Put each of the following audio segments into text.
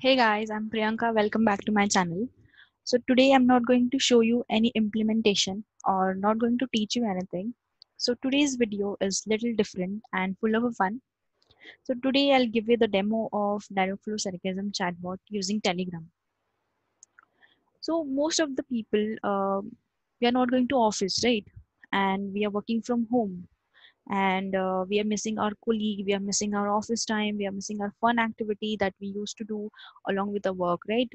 Hey guys, I'm Priyanka. Welcome back to my channel. So today I'm not going to show you any implementation or not going to teach you anything. So today's video is little different and full of fun. So today I'll give you the demo of Dialogflow Sarcasm chatbot using Telegram. So most of the people, uh, we are not going to office, right? And we are working from home and uh, we are missing our colleague we are missing our office time we are missing our fun activity that we used to do along with the work right?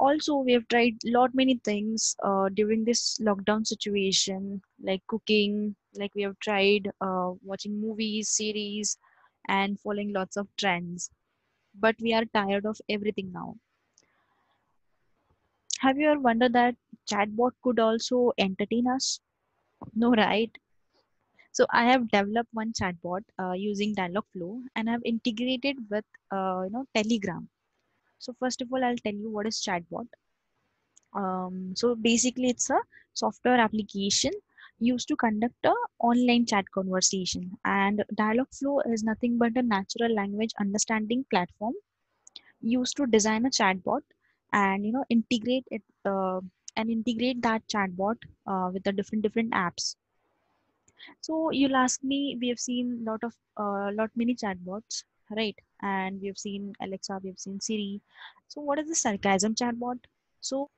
Also we have tried a lot many things uh, during this lockdown situation like cooking like we have tried uh, watching movies series and following lots of trends. But we are tired of everything now. Have you ever wondered that chatbot could also entertain us? No right So I have developed one chatbot uh, using Dialogflow and I've integrated with uh, you know Telegram. So first of all, I'll tell you what is chatbot. Um, so basically, it's a software application used to conduct a online chat conversation. And Dialogflow is nothing but a natural language understanding platform used to design a chatbot and you know integrate it uh, and integrate that chatbot uh, with the different different apps so you'll ask me, we have seen lot of uh, lot many chatbots, right? And we have seen Alexa, we have seen Siri. So what is the sarcasm chatbot? So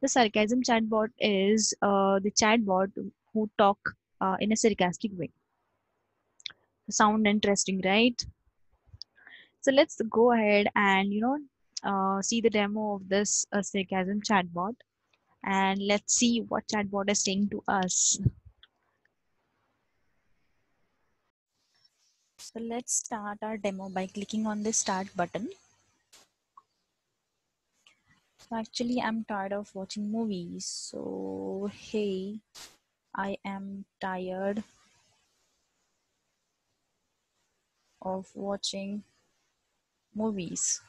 the sarcasm chatbot is uh, the chatbot who talk uh, in a sarcastic way. Sound interesting, right? So let's go ahead and you know uh, see the demo of this uh, sarcasm chatbot, and let's see what chatbot is saying to us. So let's start our demo by clicking on the start button. So actually I'm tired of watching movies. So hey, I am tired of watching movies.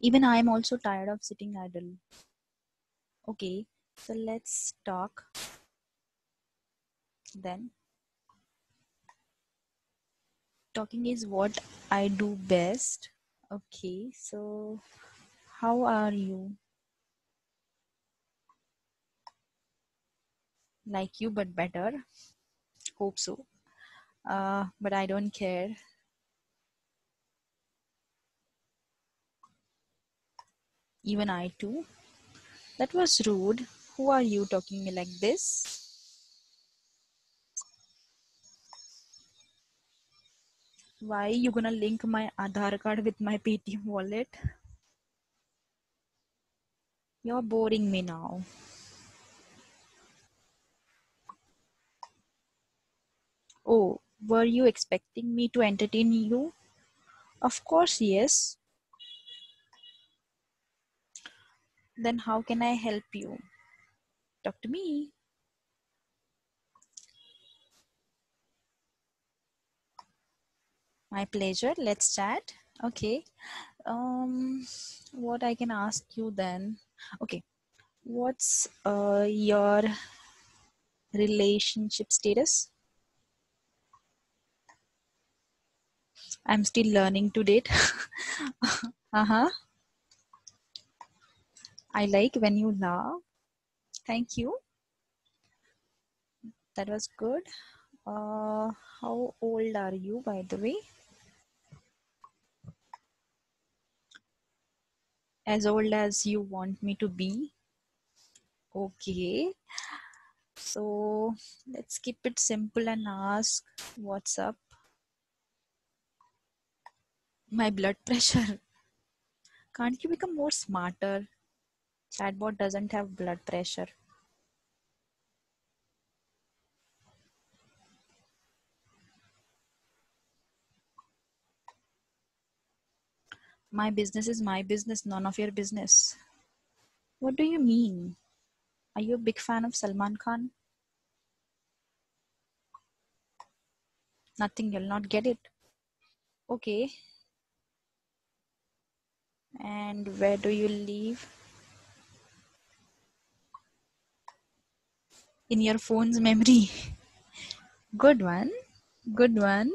Even I am also tired of sitting idle. Okay, so let's talk then talking is what I do best. Okay, so how are you? Like you, but better. Hope so. Uh, but I don't care. Even I too. That was rude. Who are you talking me like this? Why you gonna link my Aadhaar card with my Paytm wallet? You're boring me now. Oh, were you expecting me to entertain you? Of course, yes. Then how can I help you? Talk to me. My pleasure. Let's chat. Okay. Um, what I can ask you then? Okay. What's uh, your relationship status? I'm still learning to date. uh-huh. I like when you laugh. Thank you. That was good. Uh, how old are you, by the way? As old as you want me to be. Okay. So let's keep it simple and ask what's up. My blood pressure. Can't you become more smarter? Chatbot doesn't have blood pressure. My business is my business, none of your business. What do you mean? Are you a big fan of Salman Khan? Nothing, you'll not get it. Okay. And where do you live? In your phone's memory. Good one. Good one.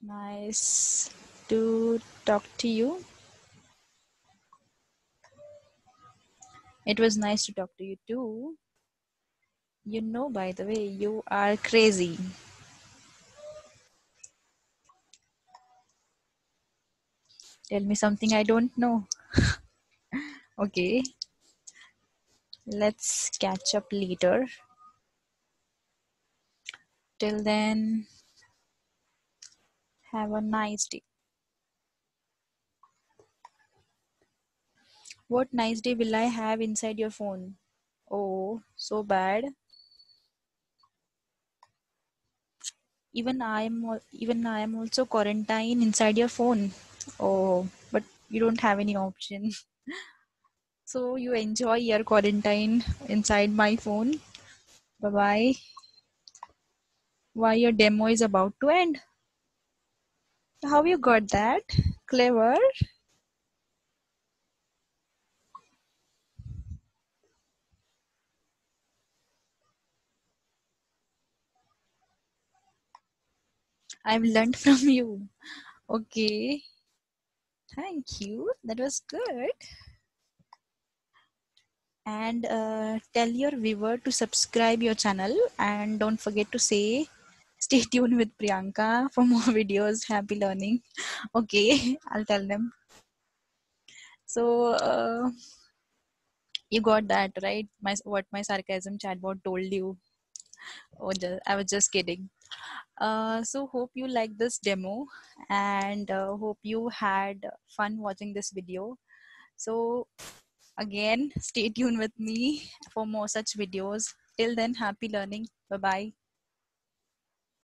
Nice to talk to you. It was nice to talk to you too. You know, by the way, you are crazy. Tell me something I don't know. okay. Let's catch up later. Till then, have a nice day. What nice day will I have inside your phone? Oh, so bad. Even I am even I am also quarantine inside your phone. Oh, but you don't have any option. So you enjoy your quarantine inside my phone. Bye bye. Why your demo is about to end? How you got that? Clever. I've learned from you. Okay. Thank you. That was good. And uh, tell your viewer to subscribe your channel and don't forget to say stay tuned with Priyanka for more videos. Happy learning. Okay, I'll tell them. So uh, you got that right? My what my sarcasm chatbot told you. Oh, I was just kidding. Uh, so hope you like this demo and uh, hope you had fun watching this video. So again, stay tuned with me for more such videos. Till then, happy learning. Bye bye.